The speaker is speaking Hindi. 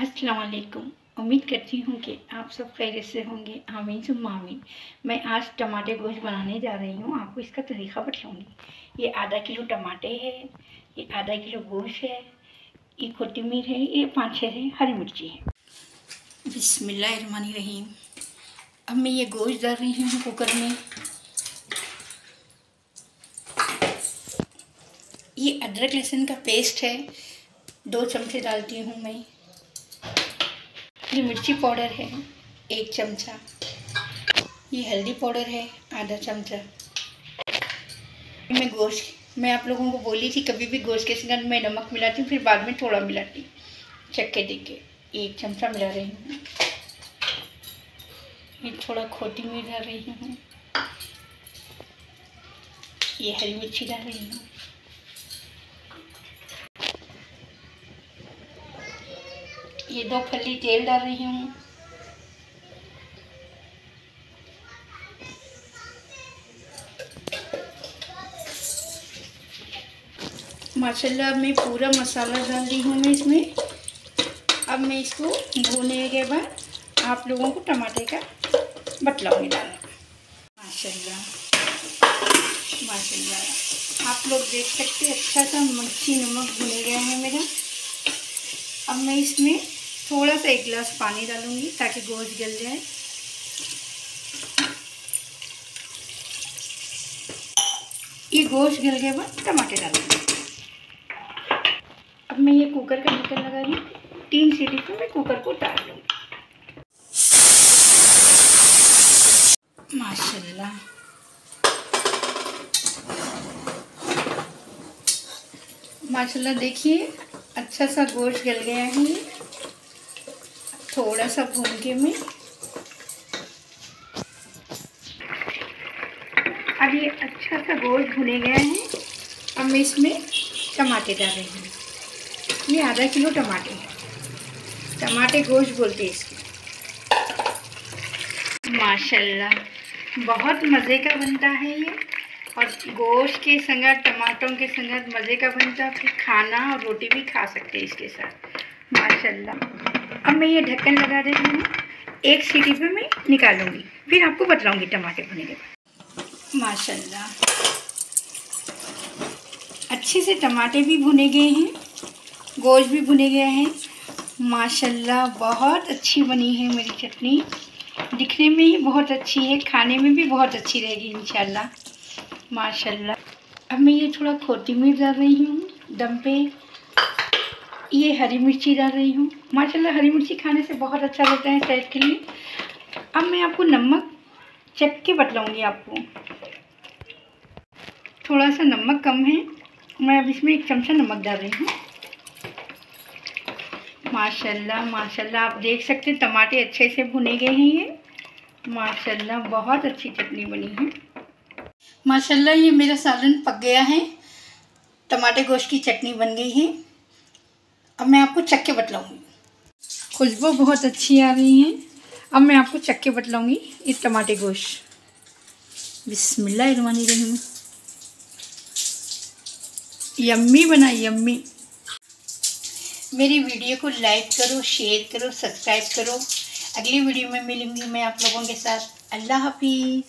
अस्सलाम वालेकुम उम्मीद करती हूँ कि आप सब खैरियत से होंगे। आमीन सुम आमीन। मैं आज टमाटे गोश्त बनाने जा रही हूँ। आपको इसका तरीक़ा बताऊँगी। ये आधा किलो टमाटे है, ये आधा किलो गोश्त है, ये कोतमीर है, ये पाँच छः है, हरी मिर्ची है। बिस्मिल्लाहिर्रहमानिर्रहीम। अब मैं ये गोश्त डाल रही हूँ कुकर में। ये अदरक लहसुन का पेस्ट है। दो चमचे डालती हूँ मैं। ये मिर्ची पाउडर है, एक चमचा. ये हल्दी पाउडर है, आधा चमचा. मैं गोश्त, मैं आप लोगों को बोली थी, कभी भी गोश्त के साथ मैं नमक मिलाती हूँ, फिर बाद में थोड़ा मिलाती चक्के दे के एक चमचा मिला रही हूँ. ये थोड़ा खोटी डाल रही हूँ. ये हरी मिर्ची डाल रही हूँ. ये दो फली तेल डाल रही हूँ। माशाल्लाह मैं पूरा मसाला डाल रही हूँ मैं इसमें। अब मैं इसको भूनने के बाद आप लोगों को टमाटर का बतलाऊँगी डालना माशाल्लाह माशाल्लाह। आप लोग देख सकते हैं अच्छा सा मिर्ची नमक भुने गया है मेरा। अब मैं इसमें थोड़ा सा एक गिलास पानी डालूँगी ताकि गोश्त गल जाए। ये गोश्त गल के बाद टमाटर डालूँगी। अब मैं ये कुकर का ढक्कन लगा रही हूँ। तीन सीटी पे मैं कुकर को डाल लूँगी। माशाल्लाह। माशाल्लाह, देखिए अच्छा सा गोश्त गल गया है। थोड़ा सा भून के मैं अब ये अच्छा सा गोश्त भुने गया है। अब मैं इसमें टमाटे डाल रही हूँ। ये आधा किलो टमाटे टमाटे गोश्त बोलते हैं इसके। माशाल्लाह, बहुत मज़े का बनता है ये। और गोश्त के संगत टमाटरों के संगत मज़े का बनता है। फिर खाना और रोटी भी खा सकते हैं इसके साथ। माशाल्लाह। अब मैं ये ढक्कन लगा रही हूँ। एक सीटी पे मैं निकालूँगी। फिर आपको बतलाऊँगी टमाटर भुने के बाद। माशाल्लाह। अच्छे से टमाटर भी भुने गए हैं। गोश्त भी भुने गए हैं। माशाल्लाह, बहुत अच्छी बनी है मेरी चटनी। दिखने में ही बहुत अच्छी है, खाने में भी बहुत अच्छी रहेगी, इंशाल्लाह। माशाल्लाह। अब मैं ये थोड़ा खोटी मिर्च डाल रही हूँ, दम पे। ये हरी मिर्ची डाल रही हूँ। माशाल्लाह, हरी मिर्ची खाने से बहुत अच्छा लगता है सेहत के लिए। अब मैं आपको नमक चख के बतलाऊँगी आपको। थोड़ा सा नमक कम है। मैं अब इसमें एक चमचा नमक डाल रही हूँ। माशाल्लाह माशाल्लाह, आप देख सकते हैं, टमाटे अच्छे से भुने गए हैं ये। माशाल्लाह, बहुत अच्छी चटनी बनी है। माशाल्लाह, ये मेरा सालन पक गया है। टमाटे गोश्त की चटनी बन गई है। अब मैं आपको चक्के बतलाऊँगी। खुशबू बहुत अच्छी आ रही है। अब मैं आपको चक्के बतलाऊँगी ये टमाटर गोश्त बिस्मिल्लाहिर्रहमानिर्रहीम यम्मी बना यम्मी। मेरी वीडियो को लाइक करो शेयर करो सब्सक्राइब करो। अगली वीडियो में मिलूँगी मैं आप लोगों के साथ। अल्लाह हाफिज़।